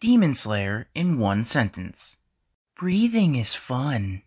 Demon Slayer in one sentence. Breathing is fun.